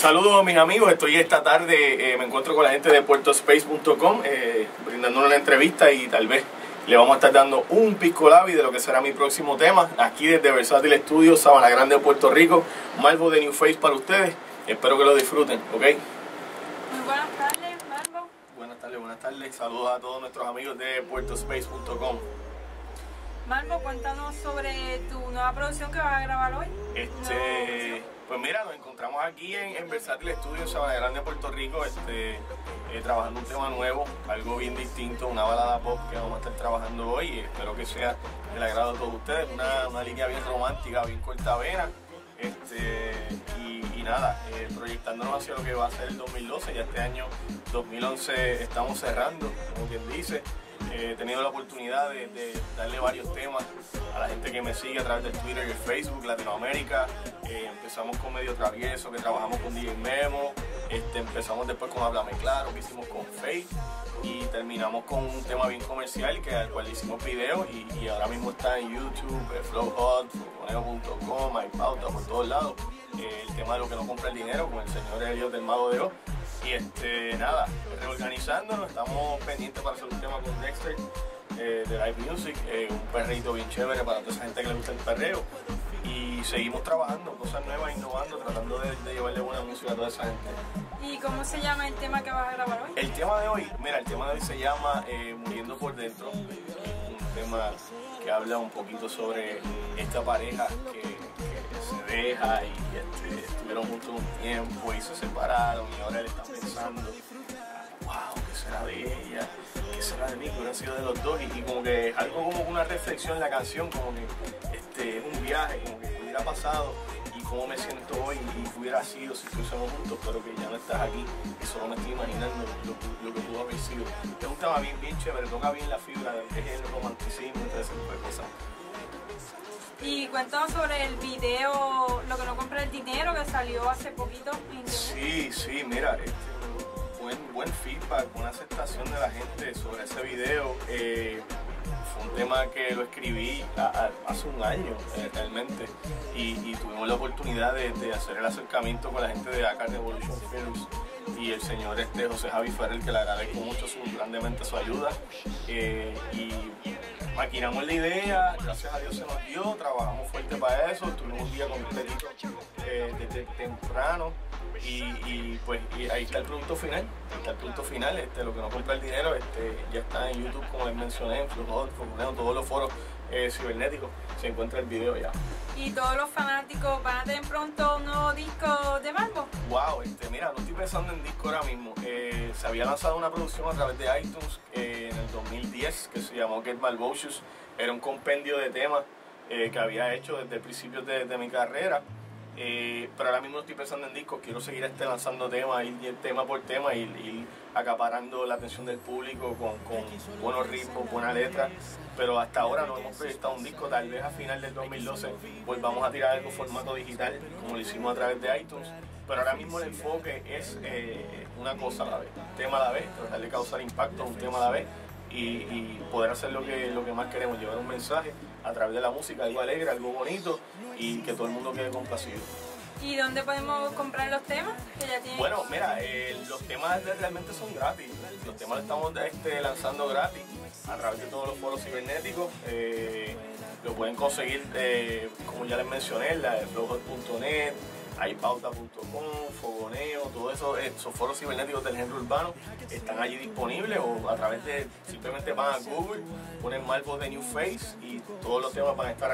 Saludos mis amigos, estoy esta tarde, eh, me encuentro con la gente de puertospace.com eh, brindando una entrevista y tal vez le vamos a estar dando un pisco labi de lo que será mi próximo tema, aquí desde Versátil Studios, Sabana Grande de Puerto Rico, Malvo de New Face para ustedes, espero que lo disfruten, ¿ok? Muy buenas tardes, Marvo. Buenas tardes, buenas tardes, saludos a todos nuestros amigos de puertospace.com. Marvo, cuéntanos sobre tu nueva producción que vas a grabar hoy. Este, mira, nos encontramos aquí en, en Versátil Studios, Sabana Grande, Puerto Rico, este, eh, trabajando un tema nuevo, algo bien distinto, una balada pop que vamos a estar trabajando hoy y espero que sea del agrado de todos ustedes, una, una línea bien romántica, bien cortavena, este, y, nada, eh, proyectándonos hacia lo que va a ser el 2012, ya este año 2011 estamos cerrando, como quien dice, he tenido la oportunidad de, de darle varios temas a la gente que me sigue a través del Twitter y Facebook, Latinoamérica. Eh, empezamos con Medio Travieso, que trabajamos con DJ Memo. Este, empezamos después con Háblame Claro, que hicimos con Faith. Y terminamos con un tema bien comercial, que al cual hicimos video. Y, ahora mismo está en YouTube, eh, FlowHot, Fogoneo.com, hay pauta por todos lados. Eh, el tema de lo que no compra el dinero, con el señor Elliot del Mago de Oz. Y este, nada, reorganizándonos, estamos pendientes para hacer un tema con Dexter eh, de Live Music, eh, un perrito bien chévere para toda esa gente que le gusta el perreo. Y seguimos trabajando, cosas nuevas, innovando, tratando de, de llevarle buena música a toda esa gente. ¿Y cómo se llama el tema que vas a grabar hoy? El tema de hoy, mira, el tema de hoy se llama eh, Muriendo por Dentro, un tema que habla un poquito sobre esta pareja que, deja y este, estuvieron juntos un tiempo y se separaron y ahora él está pensando, wow, ¿qué será de ella? ¿Qué será de mí? ¿Qué hubiera sido de los dos? Y, como que algo como una reflexión en la canción, como que este, es un viaje, como que hubiera pasado y cómo me siento hoy y hubiera sido si estuviésemos juntos, pero que ya no estás aquí y solo me estoy imaginando lo, que- pudo haber sido. Es un tema bien, bien chévere, toca bien la fibra es el romanticismo todo ese tipo de cosas. Y cuéntanos sobre el video Lo que no compra el dinero que salió hace poquito. Sí, sí, mira, este, buen, buen feedback, buena aceptación de la gente sobre ese video. Eh, fue un tema que lo escribí hace un año eh, realmente y, tuvimos la oportunidad de, hacer el acercamiento con la gente de Acar Revolution Films y el señor este José Javi Ferrer que le agradezco mucho su, grandemente su ayuda eh, maquinamos la idea, gracias a Dios se nos dio, trabajamos fuerte para eso, tuvimos un día completito eh, desde temprano y, pues ahí está el producto final, está el producto final, este, lo que no compra el dinero, este, ya está en YouTube como les mencioné, en Flujot, todos los foros eh, cibernéticos, se encuentra el video ya. Y todos los fanáticos van a tener pronto un nuevo disco de Marvo. Wow, este, mira, no estoy pensando en disco ahora mismo. Eh, se había lanzado una producción a través de iTunes eh, en el 2010 que se llamó Get Malvocious. Era un compendio de temas eh, que había hecho desde el principio de, de mi carrera. Eh, pero ahora mismo estoy pensando en discos, quiero seguir este lanzando temas, ir, tema por tema, ir, ir acaparando la atención del público con, con buenos ritmos, buena letra. Pero hasta ahora no hemos proyectado un disco, tal vez a final del 2012 volvamos a tirar algo formato digital, como lo hicimos a través de iTunes. Pero ahora mismo el enfoque es eh, una cosa a la vez, un tema a la vez, tratar de causar impacto un tema a la vez y, y poder hacer lo que, lo que más queremos, llevar un mensaje a través de la música, algo alegre, algo bonito y que todo el mundo quede complacido. ¿Y dónde podemos comprar los temas? Que ya tienen. Bueno, mira, eh, los temas realmente son gratis. Los temas los estamos este, lanzando gratis a través de todos los foros cibernéticos. Eh, lo pueden conseguir, eh, como ya les mencioné, en la de flowhot.net, aypauta.com, Fogoneo, todos esos, esos foros cibernéticos del género urbano están allí disponibles o a través de, simplemente van a Google, ponen Marvo de New Face y todos los temas van a estar.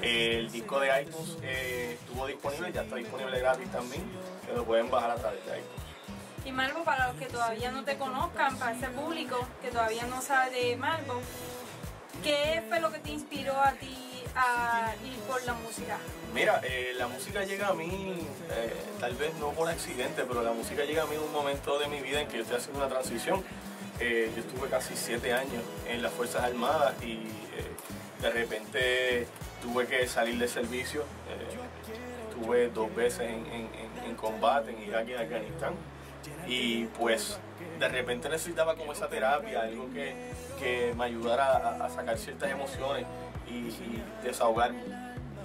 Eh, el disco de iTunes eh, estuvo disponible, ya está disponible gratis también, que lo pueden bajar a través de iTunes. Y Marvo, para los que todavía no te conozcan, para ese público que todavía no sabe de Marvo, ¿qué fue lo que te inspiró a ti a ir por la música? Mira, eh, la música llega a mí, eh, tal vez no por accidente, pero la música llega a mí en un momento de mi vida en que yo estoy haciendo una transición. Eh, yo estuve casi siete años en las Fuerzas Armadas y eh, de repente tuve que salir de servicio. Eh, estuve dos veces en- en- en combate en Irak y en Afganistán. Y pues de repente necesitaba como esa terapia, algo que, que me ayudara a, a sacar ciertas emociones y, desahogarme.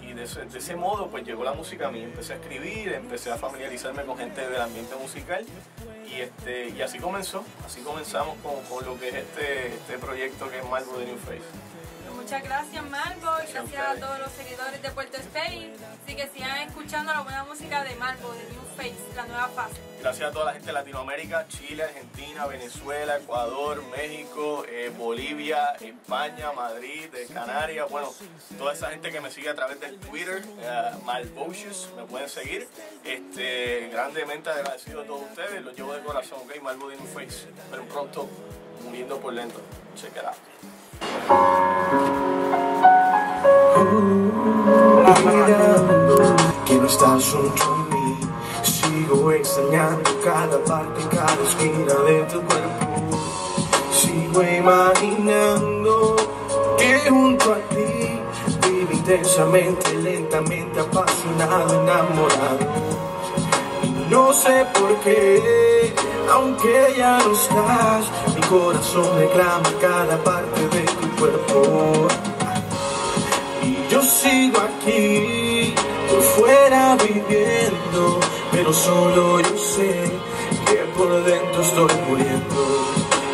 Y de, ese, modo pues llegó la música a mí. Empecé a escribir, empecé a familiarizarme con gente del ambiente musical y, este, y así comenzó, así comenzamos con, con lo que es este, este proyecto que es Marco de New Face. Muchas gracias Marco y gracias a todos los seguidores de Puerto Spain. Así que sigan escuchando la buena música de Marco, de New Face, la nueva fase. Gracias a toda la gente de Latinoamérica, Chile, Argentina, Venezuela, Ecuador, México, eh, Bolivia, España, Madrid, de Canarias, bueno, toda esa gente que me sigue a través del Twitter, eh, Malbocious, me pueden seguir. Este, grandemente agradecido a todos ustedes, los llevo de corazón, ok, Malvo de New Face, pero pronto, muriendo por lento. Check it out. Sigo extrañando cada parte, cada esquina de tu cuerpo. Sigo imaginando que junto a ti vive intensamente, lentamente, apasionado, enamorado. Y no sé por qué, aunque ya no estás, mi corazón reclama cada parte de tu cuerpo. Y yo sigo aquí, viviendo, pero solo yo sé que por dentro estoy muriendo.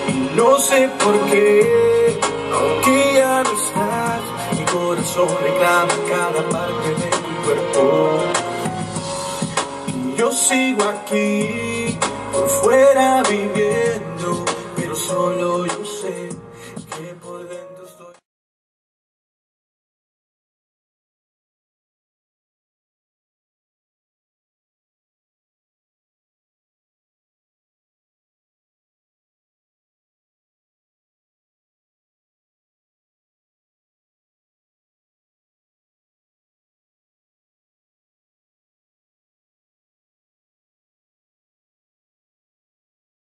Y no sé por qué, aunque ya no estás, mi corazón reclama cada parte de tu cuerpo. Yo sigo aquí, por fuera viviendo.